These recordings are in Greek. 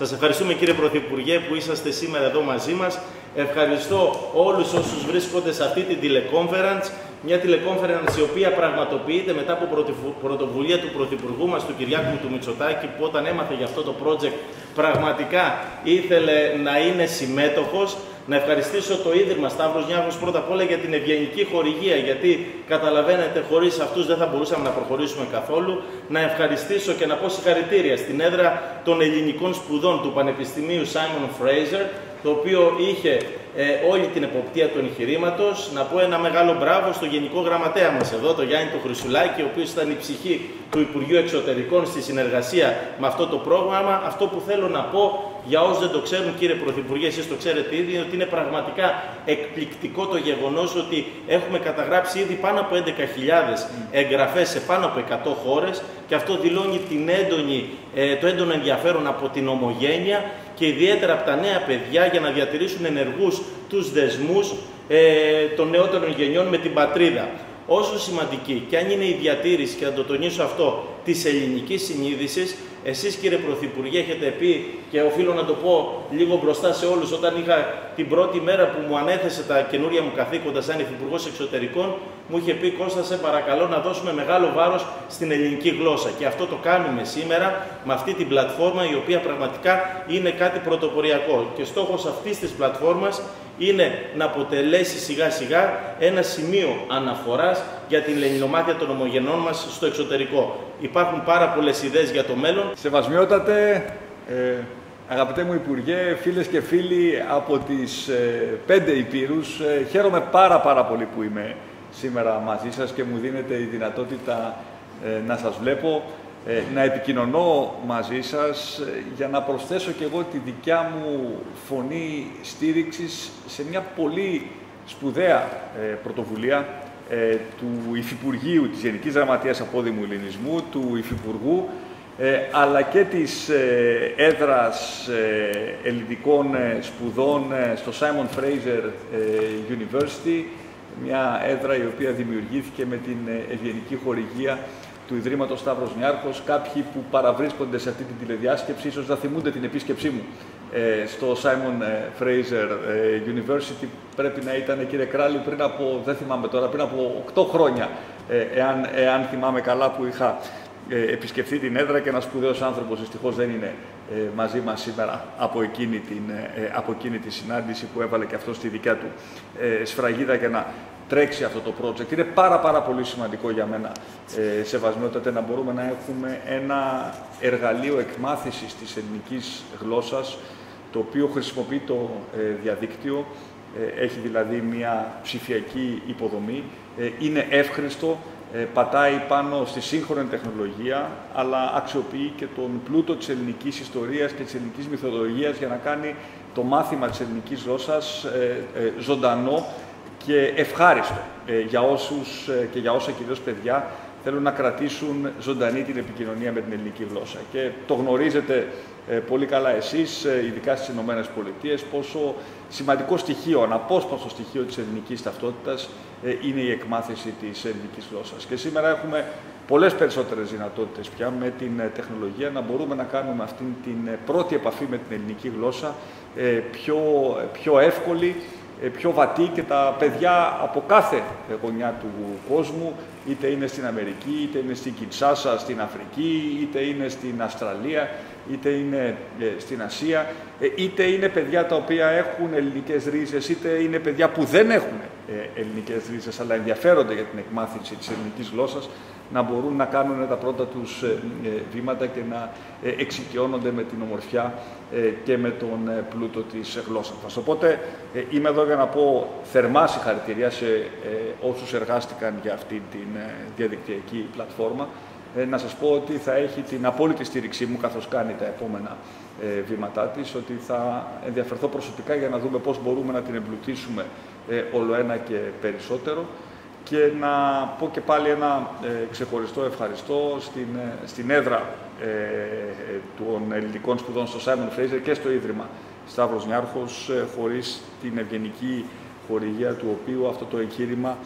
Σας ευχαριστούμε κύριε Πρωθυπουργέ που είσαστε σήμερα εδώ μαζί μας. Ευχαριστώ όλους όσους βρίσκονται σε αυτή την τηλεκόμφεραντς. Μια τηλεκόμφεραντς η οποία πραγματοποιείται μετά από πρωτοβουλία του Πρωθυπουργού μας, του Κυριάκου του Μητσοτάκη, που όταν έμαθε για αυτό το project πραγματικά ήθελε να είναι συμμέτοχος. Να ευχαριστήσω το Ίδρυμα Σταύρος Νιάρχος πρώτα απ' όλα για την ευγενική χορηγία, γιατί καταλαβαίνετε χωρίς αυτούς δεν θα μπορούσαμε να προχωρήσουμε καθόλου. Να ευχαριστήσω και να πω συγχαρητήρια στην έδρα των ελληνικών σπουδών του Πανεπιστημίου Simon Fraser, το οποίο είχε ε, όλη την εποπτεία του εγχειρήματος. Να πω ένα μεγάλο μπράβο στο Γενικό Γραμματέα μας εδώ, τον Γιάννη του Χρυσουλάκη, ο οποίος ήταν η ψυχή του Υπουργείου Εξωτερικών στη συνεργασία με αυτό το πρόγραμμα. Αυτό που θέλω να πω για όσους δεν το ξέρουν, κύριε Πρωθυπουργέ, εσείς το ξέρετε ήδη, ότι είναι πραγματικά εκπληκτικό το γεγονός ότι έχουμε καταγράψει ήδη πάνω από 11.000 εγγραφές σε πάνω από 100 χώρες και αυτό δηλώνει την έντονη, ε, το έντονο ενδιαφέρον από την ομογένεια και ιδιαίτερα από τα νέα παιδιά για να διατηρήσουν ενεργούς τους δεσμούς ε, των νεότερων γενιών με την πατρίδα. Όσο σημαντική και αν είναι η διατήρηση, και θα το τονίσω αυτό, της ελληνικής συνείδησης, εσείς κύριε Πρωθυπουργέ έχετε πει και οφείλω να το πω λίγο μπροστά σε όλους όταν είχα την πρώτη μέρα που μου ανέθεσε τα καινούρια μου καθήκοντα σαν Υφυπουργός Εξωτερικών μου είχε πει Κώστα σε παρακαλώ να δώσουμε μεγάλο βάρος στην ελληνική γλώσσα και αυτό το κάνουμε σήμερα με αυτή την πλατφόρμα η οποία πραγματικά είναι κάτι πρωτοποριακό και στόχος αυτής της πλατφόρμας είναι να αποτελέσει σιγά σιγά ένα σημείο αναφοράς για την ελληνομάθεια των ομογενών μας στο εξωτερικό. Υπάρχουν πάρα πολλές ιδέες για το μέλλον. Σεβασμιότατε, ε, αγαπητέ μου Υπουργέ, φίλες και φίλοι από τις ε, πέντε υπήρους, ε, χαίρομαι πάρα πάρα πολύ που είμαι σήμερα μαζί σας και μου δίνετε η δυνατότητα ε, να σας βλέπω, να επικοινωνώ μαζί σας για να προσθέσω και εγώ τη δικιά μου φωνή στήριξης σε μια πολύ σπουδαία πρωτοβουλία ε, του Υφυπουργείου της Γενικής Γραμματείας Απόδημου Ελληνισμού, του Υφυπουργού, ε, αλλά και της ε, έδρας ε, ελληνικών σπουδών στο Simon Fraser University, μια έδρα η οποία δημιουργήθηκε με την ευγενική χορηγία του Ιδρύματος Σταύρος Νιάρχος. Κάποιοι που παραβρίσκονται σε αυτή την τηλεδιάσκεψη ίσως θα θυμούνται την επίσκεψή μου ε, στο Simon ε, Fraser ε, University πρέπει να ήταν, κύριε Κράλη, πριν από, δεν θυμάμαι τώρα, πριν από 8 χρόνια, εάν, εάν θυμάμαι καλά, που είχα επισκεφθεί την έδρα και ένας σπουδαίος άνθρωπος δυστυχώς δεν είναι μαζί μας σήμερα από εκείνη, την, από εκείνη τη συνάντηση που έβαλε και αυτό στη δικιά του σφραγίδα για να τρέξει αυτό το project. Είναι πάρα πάρα πολύ σημαντικό για μένα, ε, σεβασμιότατε, να μπορούμε να έχουμε ένα εργαλείο εκμάθησης της ελληνικής γλώσσας το οποίο χρησιμοποιεί το ε, διαδίκτυο, ε, έχει δηλαδή μια ψηφιακή υποδομή, ε, είναι εύχριστο, πατάει πάνω στη σύγχρονη τεχνολογία, αλλά αξιοποιεί και τον πλούτο της ελληνικής ιστορίας και της ελληνικής μυθολογίας για να κάνει το μάθημα της ελληνικής γλώσσας ζωντανό και ευχάριστο για όσους και για όσα κυρίως παιδιά θέλουν να κρατήσουν ζωντανή την επικοινωνία με την ελληνική γλώσσα. Και το γνωρίζετε ε, πολύ καλά εσείς, ε, ειδικά στις Ηνωμένες Πολιτείες, πόσο σημαντικό στοιχείο, αναπόσπαστο στοιχείο της ελληνικής ταυτότητας ε, είναι η εκμάθηση της ελληνικής γλώσσας. Και σήμερα έχουμε πολλές περισσότερες δυνατότητες πια με την τεχνολογία να μπορούμε να κάνουμε αυτή την πρώτη επαφή με την ελληνική γλώσσα πιο, πιο εύκολη, πιο βατή και τα παιδιά από κάθε γωνιά του κόσμου, είτε είναι στην Αμερική, είτε είναι στην Κινσάσα, στην Αφρική, είτε είναι στην Αυστραλία, είτε είναι ε, στην Ασία, ε, είτε είναι παιδιά τα οποία έχουν ελληνικές ρίζες, είτε είναι παιδιά που δεν έχουν ε, ελληνικές ρίζες, αλλά ενδιαφέρονται για την εκμάθηση της ελληνικής γλώσσας, να μπορούν να κάνουν τα πρώτα τους βήματα και να εξοικειώνονται με την ομορφιά και με τον πλούτο της γλώσσας μας. Οπότε είμαι εδώ για να πω θερμά συγχαρητηρία σε όσους εργάστηκαν για αυτή τη διαδικτυακή πλατφόρμα. Ε, να σας πω ότι θα έχει την απόλυτη στήριξή μου καθώς κάνει τα επόμενα ε, βήματά της, ότι θα ενδιαφερθώ προσωπικά για να δούμε πώς μπορούμε να την εμπλουτίσουμε ε, όλο ένα και περισσότερο και να πω και πάλι ένα ξεχωριστό ευχαριστώ στην, στην έδρα των ελληνικών σπουδών στο Simon Fraser και στο Ίδρυμα Σταύρος Νιάρχος, χωρίς την ευγενική χορηγία του οποίου αυτό το εγχείρημα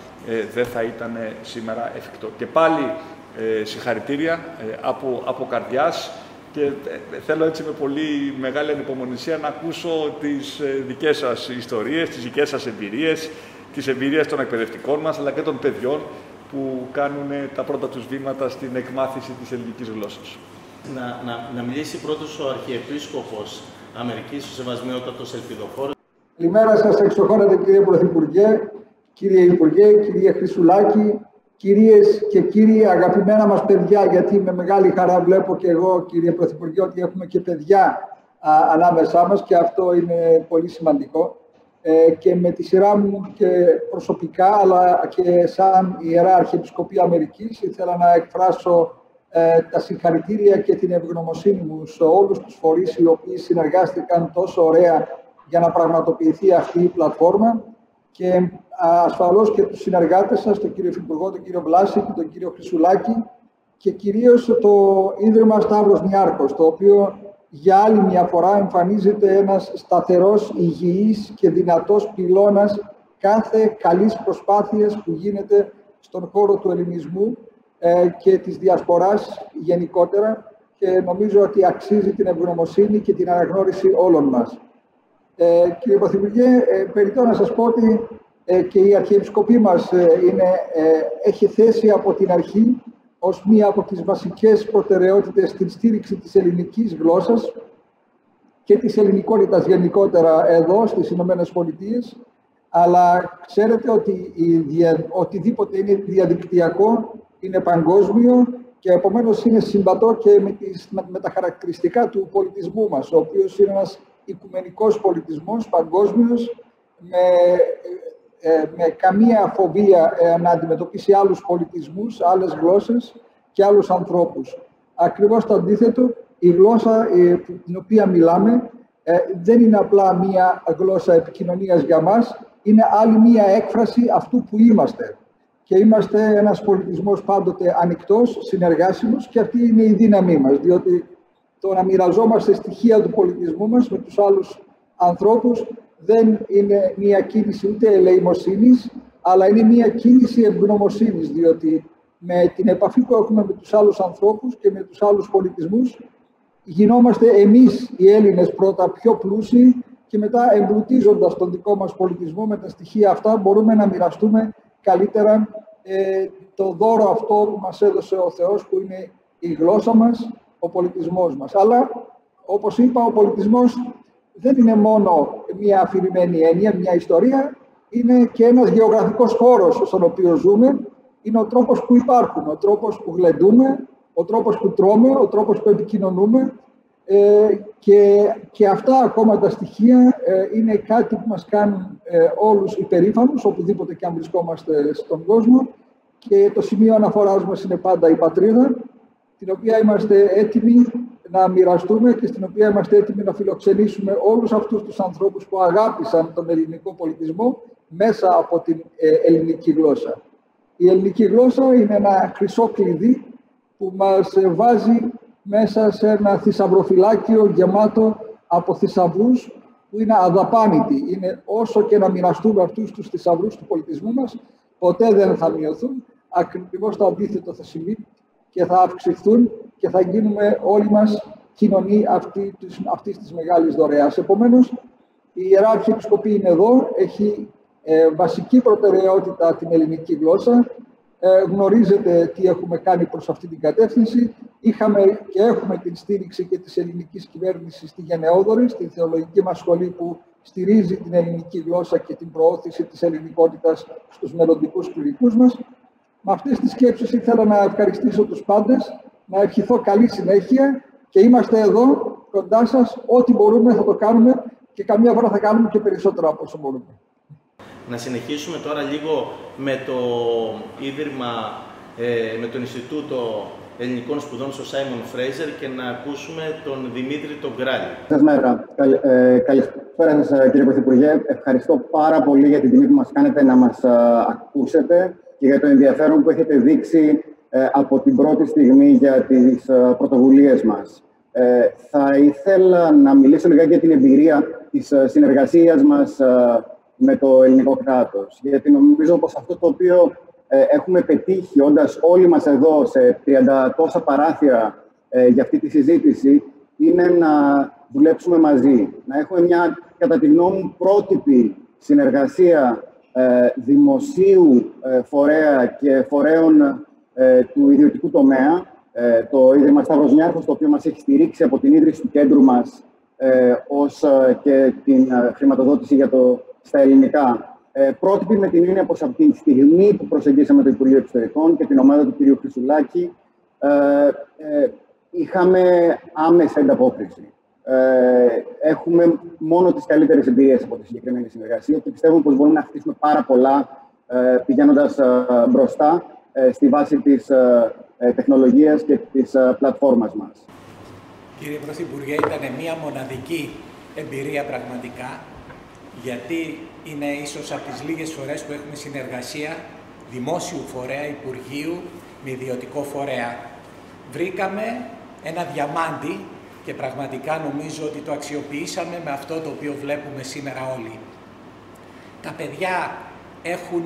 δεν θα ήταν σήμερα εφικτό. Και πάλι ε, συγχαρητήρια ε, από, από καρδιάς και ε, θέλω έτσι με πολύ μεγάλη ανυπομονησία να ακούσω τις ε, δικές σας ιστορίες, τις δικές σας εμπειρίες, τις εμπειρίες των εκπαιδευτικών μας, αλλά και των παιδιών που κάνουν τα πρώτα τους βήματα στην εκμάθηση της ελληνικής γλώσσας. Να, να, να μιλήσει πρώτος ο Αρχιεπίσκοπος Αμερικής, ο Σεβασμιότατος Ελπιδοφόρος. Καλημέρα σας, εξοχώνατε κύριε Πρωθυπουργέ, κύριε Υπουργέ, κύριε Χρυσουλάκη, κυρίες και κύριοι, αγαπημένα μας παιδιά, γιατί με μεγάλη χαρά βλέπω και εγώ, κύριε Πρωθυπουργέ, ότι έχουμε και παιδιά α, ανάμεσά μας και αυτό είναι πολύ σημαντικό. Ε, και με τη σειρά μου και προσωπικά, αλλά και σαν Ιερά Αρχιεπισκοπή Αμερικής, ήθελα να εκφράσω ε, τα συγχαρητήρια και την ευγνωμοσύνη μου σε όλους τους φορείς οι οποίοι συνεργάστηκαν τόσο ωραία για να πραγματοποιηθεί αυτή η πλατφόρμα. Και ασφαλώς και τους συνεργάτες σας, τον κύριο Υφυπουργό, τον κύριο Βλάση και τον κύριο Χρυσουλάκη και κυρίως το Ίδρυμα Σταύρος Νιάρχος, το οποίο για άλλη μια φορά εμφανίζεται ένας σταθερός, υγιής και δυνατός πυλώνας κάθε καλής προσπάθειας που γίνεται στον χώρο του ελληνισμού ε, και της διασποράς γενικότερα και νομίζω ότι αξίζει την ευγνωμοσύνη και την αναγνώριση όλων μας. Ε, κύριε Πρωθυπουργέ, ε, περιττώ να σας πω ότι ε, και η Αρχιεπισκοπή μας ε, είναι, ε, έχει θέσει από την αρχή ως μία από τις βασικές προτεραιότητες την στήριξη της ελληνικής γλώσσας και της ελληνικότητας γενικότερα εδώ στις Ηνωμένες Πολιτείες. Αλλά ξέρετε ότι η, οτιδήποτε είναι διαδικτυακό είναι παγκόσμιο και επομένως είναι συμβατό και με, τις, με, τα χαρακτηριστικά του πολιτισμού μας, ο οποίος είναι ένας οικουμενικός πολιτισμός παγκόσμιος με ε, με καμία φοβία ε, να αντιμετωπίσει άλλους πολιτισμούς, άλλες γλώσσες και άλλους ανθρώπους. Ακριβώς το αντίθετο, η γλώσσα ε, την οποία μιλάμε δεν είναι απλά μία γλώσσα επικοινωνίας για μας, είναι άλλη μία έκφραση αυτού που είμαστε. Και είμαστε ένας πολιτισμός πάντοτε ανοιχτός, συνεργάσιμος και αυτή είναι η δύναμή μας, διότι το να μοιραζόμαστε στοιχεία του πολιτισμού μας με τους άλλους ανθρώπους δεν είναι μια κίνηση ούτε ελεημοσύνης, αλλά είναι μια κίνηση ευγνωμοσύνης, διότι με την επαφή που έχουμε με τους άλλους ανθρώπους και με τους άλλους πολιτισμούς, γινόμαστε εμείς οι Έλληνες πρώτα πιο πλούσιοι και μετά εμπλουτίζοντας τον δικό μας πολιτισμό με τα στοιχεία αυτά μπορούμε να μοιραστούμε καλύτερα ε, το δώρο αυτό που μας έδωσε ο Θεός που είναι η γλώσσα μας, ο πολιτισμός μας. Αλλά όπως είπα ο πολιτισμός δεν είναι μόνο μια αφηρημένη έννοια, μια ιστορία, είναι και ένας γεωγραφικός χώρος στον οποίο ζούμε, είναι ο τρόπος που υπάρχουμε, ο τρόπος που γλεντούμε, ο τρόπος που τρώμε, ο τρόπος που επικοινωνούμε. Ε, και, και αυτά ακόμα τα στοιχεία ε, είναι κάτι που μας κάνουν ε, όλους υπερήφανους, οπουδήποτε και αν βρισκόμαστε στον κόσμο. Και το σημείο αναφοράς μας είναι πάντα η πατρίδα, την οποία είμαστε έτοιμοι να μοιραστούμε και στην οποία είμαστε έτοιμοι να φιλοξενήσουμε όλους αυτούς τους ανθρώπους που αγάπησαν τον ελληνικό πολιτισμό μέσα από την ε, ελληνική γλώσσα. Η ελληνική γλώσσα είναι ένα χρυσό κλειδί που μας βάζει μέσα σε ένα θησαυροφυλάκιο γεμάτο από θησαυρούς που είναι αδαπάνητοι. Είναι όσο και να μοιραστούμε αυτούς τους θησαυρούς του πολιτισμού μας, ποτέ δεν θα μειωθούν. Ακριβώς το αντίθετο θα συμβεί και θα αυξηθούν και θα γίνουμε όλοι μας κοινωνοί αυτή, αυτής της μεγάλης δωρεάς. Επομένως, η Ιερά Αρχιεπισκοπή είναι εδώ, έχει ε, βασική προτεραιότητα την ελληνική γλώσσα. Ε, γνωρίζετε τι έχουμε κάνει προς αυτή την κατεύθυνση. Είχαμε και έχουμε την στήριξη και της ελληνικής κυβέρνησης στη Γενναιόδορη, στην θεολογική μας σχολή που στηρίζει την ελληνική γλώσσα και την προώθηση της ελληνικότητας στους μελλοντικούς κληρικούς μας. Με αυτές τις σκέψεις ήθελα να ευχαριστήσω τους πάντες, να ευχηθώ καλή συνέχεια και είμαστε εδώ κοντά σας. Ό,τι μπορούμε θα το κάνουμε και καμία φορά θα κάνουμε και περισσότερο από όσο μπορούμε. Να συνεχίσουμε τώρα λίγο με το Ίδρυμα, ε, με το Ινστιτούτο Ελληνικών Σπουδών στο Σάιμον Φρέιζερ και να ακούσουμε τον Δημήτρη τον Γκράλη. Καλησπέρα. Ε, καλησπέρα σας κύριε Πρωθυπουργέ. Ευχαριστώ πάρα πολύ για την τιμή που μας κάνετε να μας ε, ακούσετε και για το ενδιαφέρον που έχετε δείξει ε, από την πρώτη στιγμή για τις ε, πρωτοβουλίες μας. Ε, θα ήθελα να μιλήσω λιγάκι για την εμπειρία της συνεργασίας μας με το ελληνικό κράτος. Γιατί νομίζω πως αυτό το οποίο έχουμε πετύχει, όντας όλοι μας εδώ σε 30 τόσα παράθυρα ε, για αυτή τη συζήτηση είναι να δουλέψουμε μαζί. Να έχουμε μια, κατά τη γνώμη μου, πρότυπη συνεργασία ε, δημοσίου ε, φορέα και φορέων ε, του ιδιωτικού τομέα. το Ίδρυμα Σταύρος Νιάρχος, το οποίο μας έχει στηρίξει από την ίδρυση του κέντρου μας ως και την χρηματοδότηση για το, στα ελληνικά. Πρότυπη με την έννοια πως από τη στιγμή που προσεγγίσαμε το Υπουργείο Εξωτερικών και την ομάδα του κ. Χρυσουλάκη, είχαμε άμεση ανταπόκριση. Ε, έχουμε μόνο τις καλύτερες εμπειρίες από τη συγκεκριμένη συνεργασία και πιστεύουμε πως μπορούμε να χτίσουμε πάρα πολλά ε, πηγαίνοντας ε, μπροστά ε, στη βάση της ε, ε, τεχνολογίας και της πλατφόρμας μας. Κύριε Πρωθυπουργέ, ήταν μια μοναδική εμπειρία πραγματικά, γιατί είναι ίσως από τις λίγες φορές που έχουμε συνεργασία δημόσιου φορέα, Υπουργείου, με ιδιωτικό φορέα. Βρήκαμε ένα διαμάντι και πραγματικά νομίζω ότι το αξιοποιήσαμε με αυτό το οποίο βλέπουμε σήμερα όλοι. Τα παιδιά έχουν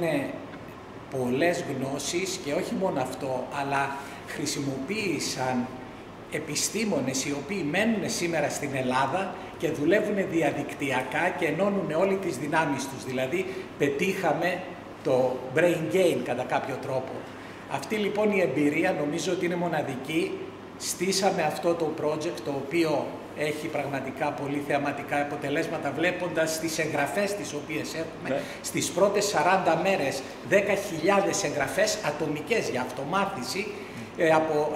πολλές γνώσεις και όχι μόνο αυτό, αλλά χρησιμοποίησαν επιστήμονες οι οποίοι μένουν σήμερα στην Ελλάδα και δουλεύουν διαδικτυακά και ενώνουν όλη τις δυνάμεις τους. Δηλαδή πετύχαμε το brain gain κατά κάποιο τρόπο. Αυτή λοιπόν η εμπειρία νομίζω ότι είναι μοναδική στήσαμε αυτό το project το οποίο έχει πραγματικά πολύ θεαματικά αποτελέσματα βλέποντας τις εγγραφές τις οποίες έχουμε ναι. στις πρώτες 40 μέρες 10.000 εγγραφές ατομικές για αυτομάθηση ε, από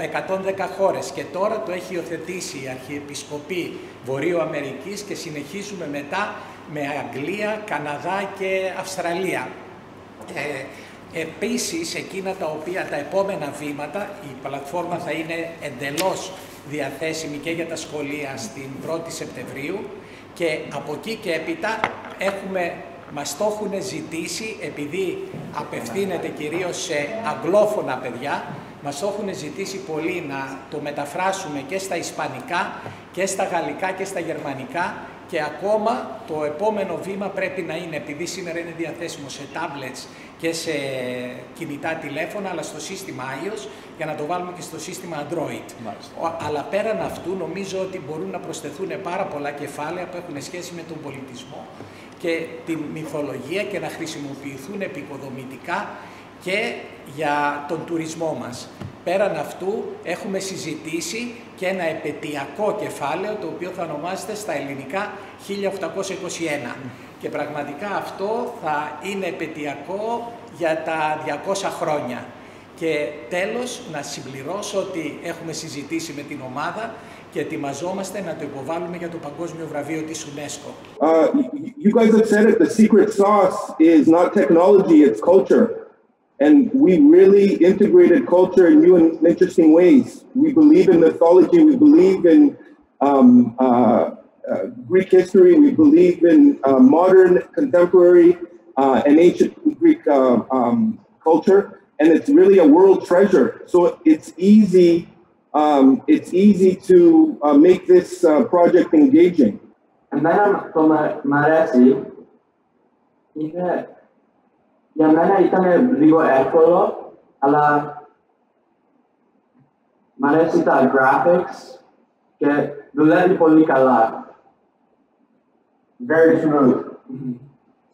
110 χώρες και τώρα το έχει υιοθετήσει η Αρχιεπισκοπή Βορείου Αμερικής και συνεχίζουμε μετά με Αγγλία, Καναδά και Αυστραλία. Ε, Επίσης, εκείνα τα οποία τα επόμενα βήματα, η πλατφόρμα θα είναι εντελώς διαθέσιμη και για τα σχολεία στην 1η Σεπτεμβρίου και από εκεί και έπειτα έχουμε, μας το έχουν ζητήσει, επειδή απευθύνεται κυρίως σε αγγλόφωνα παιδιά, μας το έχουν ζητήσει πολύ να το μεταφράσουμε και στα ισπανικά και στα γαλλικά και στα γερμανικά και ακόμα το επόμενο βήμα πρέπει να είναι, επειδή σήμερα είναι διαθέσιμο σε tablets και σε κινητά τηλέφωνα, αλλά στο σύστημα iOS, για να το βάλουμε και στο σύστημα Android. Αλλά πέραν αυτού, νομίζω ότι μπορούν να προσθεθούν πάρα πολλά κεφάλαια που έχουν σχέση με τον πολιτισμό και την μυθολογία και να χρησιμοποιηθούν επικοδομητικά και για τον τουρισμό μας. Πέραν αυτού έχουμε συζητήσει και ένα επαιτειακό κεφάλαιο το οποίο θα ονομάζεται στα ελληνικά 1821 και πραγματικά αυτό θα είναι επαιτειακό για τα 200 χρόνια. Και τέλος να συμπληρώσω ότι έχουμε συζητήσει με την ομάδα και ετοιμαζόμαστε να το υποβάλουμε για το Παγκόσμιο Βραβείο της UNESCO. Uh, you guys have said it, the secret sauce is not technology, it's culture. And we really integrated culture in new and interesting ways. We believe in mythology, we believe in um, uh, uh, Greek history, we believe in uh, modern, contemporary, uh, and ancient Greek uh, um, culture. And it's really a world treasure. So it's easy, um, it's easy to uh, make this project engaging. And then from Marasi, Yan na na itame rigo ekolo ala manesita graphics ke duleti polikala. Very smooth.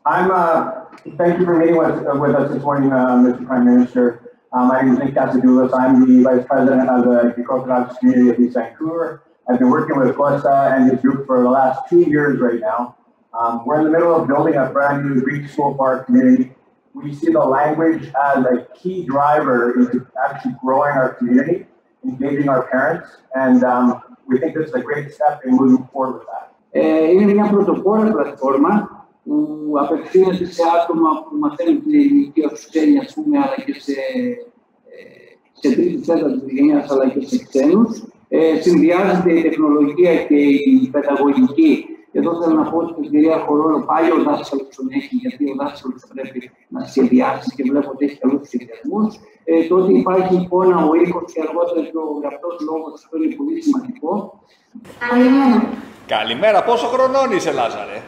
I'm uh, thank you for meeting with, uh, with us this morning, uh, Mr. Prime Minister. Um, my name is Nick Casadoulos. I'm the Vice President of the Greek Orthodox Community of East Vancouver. I've been working with Costa and his group for the last two years right now. Um, we're in the middle of building a brand new Greek school for our community. We see the language as a key driver into actually growing our community, engaging our parents, and um, we think this is a great step in moving forward with that. Ε, είναι μια πρωτοπόρα πλατφόρμα που απευθύνεται σε άτομα που μαθαίνουν την ελληνική ως ξένοι, ας πούμε, αλλά και σε, ε, σε τρίτη τέταρτη γενιά, αλλά και σε ξένους. Ε, συνδυάζεται η τεχνολογία και η παιδαγωγική. Εδώ θέλω να πω ότι η κυρία Χορόνο πάλι ο δάσκαλος τον έχει, γιατί ο δάσκαλος πρέπει να σχεδιάσει και βλέπω ότι έχει καλούς σχεδιασμούς. Ε, το ότι υπάρχει εικόνα, ο ήχο και αργότερα και ο γραπτός λόγος, αυτό είναι πολύ σημαντικό. Καλημέρα. Πόσο χρονών είσαι, Λάζαρε;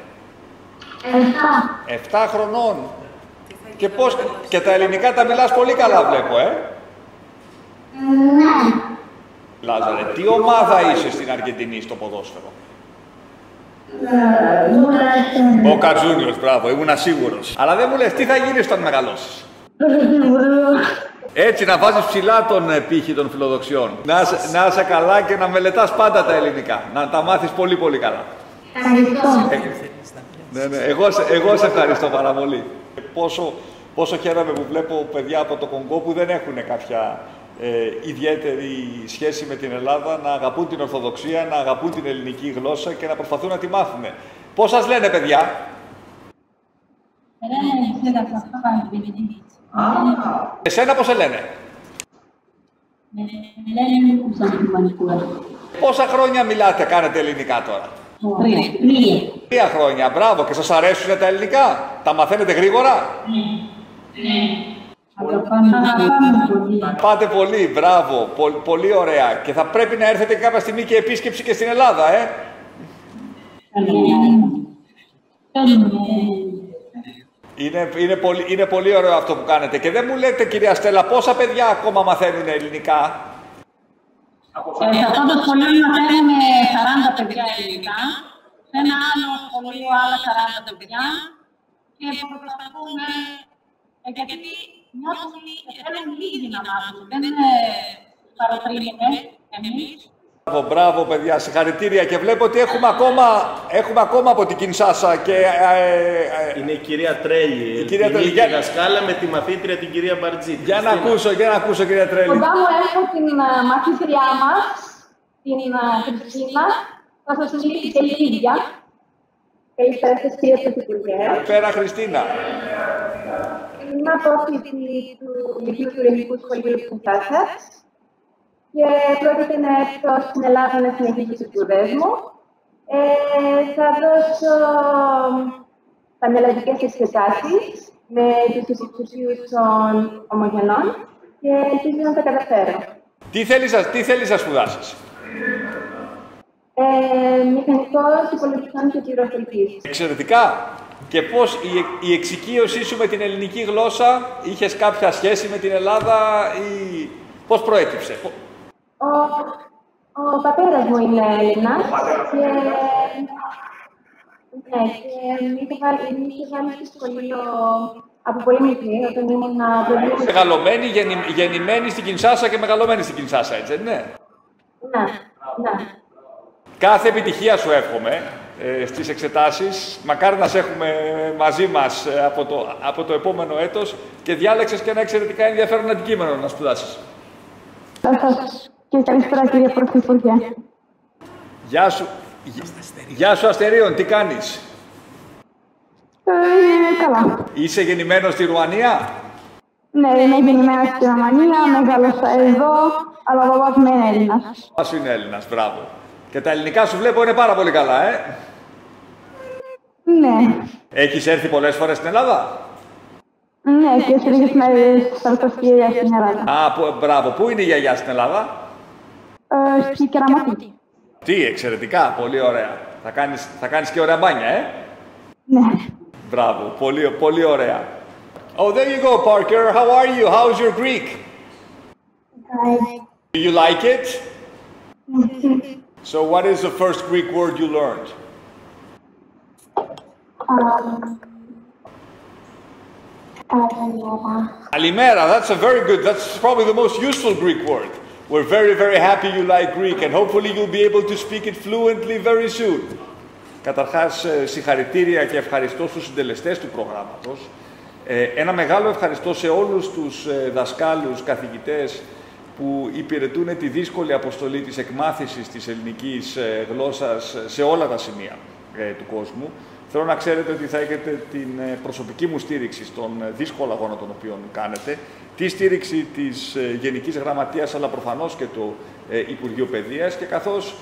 Εφτά. Εφτά χρονών. Και, πώς, και τα ελληνικά τα μιλάς πολύ καλά, βλέπω, ε. Ναι. Λάζαρε, τι ομάδα είσαι στην Αργεντινή στο ποδόσφαιρο; Ο Τζούνιος, μπράβο, ήμουν σίγουρο. Αλλά δεν μου λες τι θα γίνει όταν μεγαλώσεις; Έτσι να βάζεις ψηλά τον ε, πύχη των φιλοδοξιών. Να, είσαι- να είσαι καλά και να μελετάς πάντα τα ελληνικά. Να τα μάθεις πολύ πολύ καλά. Ναι, ναι. Εγώ, σε- εγώ σε ευχαριστώ πάρα πολύ. Πόσο, πόσο χαίρομαι που βλέπω παιδιά από το Κονγκό που δεν έχουν κάποια ε, ιδιαίτερη σχέση με την Ελλάδα, να αγαπούν την Ορθοδοξία, να αγαπούν την ελληνική γλώσσα και να προσπαθούν να τη μάθουν. Πώς σας λένε παιδιά; Εσένα πώς σε λένε; Πόσα χρόνια μιλάτε, κάνετε ελληνικά τώρα; Τρία. Χρόνια, μπράβο. Και σας αρέσουν τα ελληνικά; Τα μαθαίνετε γρήγορα; Πάτε πολύ, μπράβο, πολύ, πολύ ωραία. Και θα πρέπει να έρθετε κάποια στιγμή και επίσκεψη και στην Ελλάδα, ε. Είναι, είναι, πολύ, είναι πολύ ωραίο αυτό που κάνετε. Και δεν μου λέτε, κυρία Στέλλα, πόσα παιδιά ακόμα μαθαίνουν ελληνικά; Ε, σε αυτό το σχολείο μαθαίνουμε 40 παιδιά ελληνικά. Σε ένα άλλο σχολείο άλλα 40 παιδιά. Και προσπαθούμε, ε, γιατί νιώθουν και θέλουν λίγοι να μάθουν. Δεν ε, παροτρύνουμε εμείς. Μπράβο, μπράβο, παιδιά, συγχαρητήρια. Και βλέπω ότι έχουμε ακόμα, έχουμε ακόμα από την Κινσάσα και... Ε, ε, Είναι η κυρία Τρέλη, η κυρία Τρέλη, η για- δασκάλα με τη μαθήτρια την κυρία Μπαρτζή. για να ακούσω, για να ακούσω, κυρία Τρέλη. Κοντά μου έχω την α, μαθήτριά μας, την α, Χριστίνα. Θα σας μιλήσει και η ίδια. Καλησπέρα σας κύριε Πρωθυπουργέ. Πέρα, Χριστίνα. Είμαι απόφοιτη του Λυκείου του Ελληνικού Σχολείου της Κινσάσας και πρόκειται να έρθω στην Ελλάδα να συνεχίσω τις σπουδές μου. Ε, θα δώσω πανελλαδικές εξετάσεις με τους υποψηφίους των ομογενών και ελπίζω να τα καταφέρω. Τι θέλεις, να- τι θέλεις να σπουδάσεις; Ε, μηχανικός υπολογιστών και πληροφορικής. Εξαιρετικά. Και πώς η, η εξοικείωσή σου με την ελληνική γλώσσα, είχες κάποια σχέση με την Ελλάδα ή πώς προέκυψε; Πο- Ο, ο πατέρας μου είναι Έλληνας και, ναι, και με είχε βάλει, με είχε βάλει στο σχολείο από πολύ μικρή, όταν ήμουν παιδί. Μεγαλωμένη, γεννη, γεννημένη στην Κινσάσα και μεγαλωμένη στην Κινσάσα, έτσι δεν είναι. Ναι, ναι. Κάθε επιτυχία σου εύχομαι ε, στις εξετάσεις. Μακάρι να σε έχουμε μαζί μας ε, από, το, από το επόμενο έτος και διάλεξες και ένα εξαιρετικά ενδιαφέρον αντικείμενο να σπουδάσεις. Γεια σας και καλησπέρα κύριε Πρωθυπουργέ. Γεια σου. Γεια- Γεια σου Αστερίων, τι κάνεις; Ε, καλά. Είσαι γεννημένος στη Ρουανία; Ναι, είμαι γεννημένα στη Γερμανία, μεγάλωσα εδώ, αλλά ο παπάς μου είναι Έλληνας. Α, σου είναι Έλληνας, μπράβο. Και τα ελληνικά σου βλέπω είναι πάρα πολύ καλά, ε. Ναι, Έχεις έρθει πολλές φορές στην Ελλάδα; ναι, και σε λίγες μέρες θα έρθω στη γιαγιά στην Ελλάδα. Α, που, μπράβο. Πού είναι η γιαγιά στην Ελλάδα; Ε, στη Κεραματή. Τι, εξαιρετικά, πολύ ωραία. Θα κάνεις, θα κάνεις και ωραία μπάνια, ε. Ναι. Μπράβο, πολύ, πολύ ωραία. Oh, there you go, Parker. How are you? How's your Greek? Do you like it? So, what is the first Greek word you learned? Kalimera, that's a very good, that's probably the most useful Greek word. We're very, very happy you like Greek and hopefully you'll be able to speak it fluently very soon. Καταρχάς, ε, συγχαρητήρια και ευχαριστώ στους συντελεστές του προγράμματος. Ε, Ένα μεγάλο ευχαριστώ σε όλους τους ε, δασκάλους, καθηγητές που υπηρετούν τη δύσκολη αποστολή της εκμάθησης της ελληνικής ε, γλώσσας σε όλα τα σημεία ε, του κόσμου. Θέλω να ξέρετε ότι θα έχετε την ε, προσωπική μου στήριξη στον ε, δύσκολο αγώνα τον οποίο κάνετε, τη στήριξη της ε, Γενικής Γραμματείας, αλλά προφανώς και το ε, Υπουργείο Παιδείας και καθώς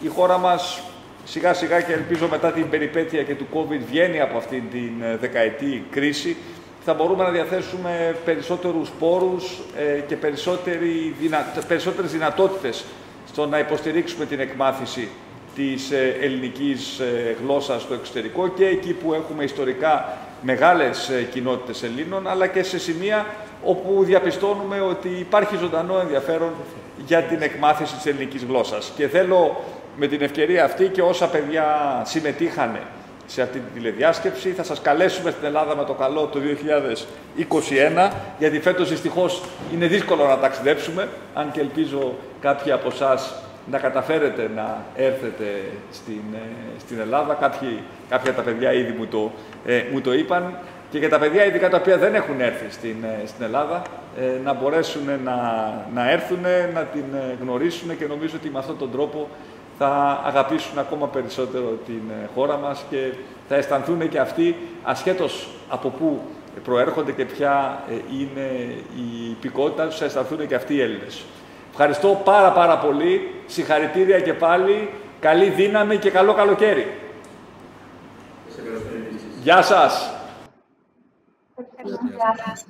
η χώρα μας σιγά σιγά και ελπίζω μετά την περιπέτεια και του COVID βγαίνει από αυτήν την ε, δεκαετή κρίση, θα μπορούμε να διαθέσουμε περισσότερους πόρους ε, και περισσότερη δυνα... περισσότερες δυνατότητες στο να υποστηρίξουμε την εκμάθηση της ε, ελληνικής ε, γλώσσας στο εξωτερικό και εκεί που έχουμε ιστορικά μεγάλες ε, κοινότητες Ελλήνων, αλλά και σε σημεία όπου διαπιστώνουμε ότι υπάρχει ζωντανό ενδιαφέρον για την εκμάθηση της ελληνικής γλώσσας. Και θέλω με την ευκαιρία αυτή και όσα παιδιά συμμετείχαν σε αυτή τη τηλεδιάσκεψη. Θα σας καλέσουμε στην Ελλάδα με το καλό το 2021, γιατί φέτος δυστυχώς είναι δύσκολο να ταξιδέψουμε, αν και ελπίζω κάποιοι από εσάς να καταφέρετε να έρθετε στην, ε, στην Ελλάδα. Κάποιοι, κάποια τα παιδιά ήδη μου το, ε, μου το είπαν. Και για τα παιδιά ειδικά τα οποία δεν έχουν έρθει στην, ε, στην Ελλάδα, ε, να μπορέσουν να, να έρθουν, να την γνωρίσουν και νομίζω ότι με αυτόν τον τρόπο θα αγαπήσουν ακόμα περισσότερο την χώρα μας και θα αισθανθούν και αυτοί, ασχέτως από πού προέρχονται και ποια είναι η υπηκότητα τους, θα αισθανθούν και αυτοί οι Έλληνες. Ευχαριστώ πάρα πάρα πολύ. Συγχαρητήρια και πάλι. Καλή δύναμη και καλό καλοκαίρι. Γεια σας. Γεια σας.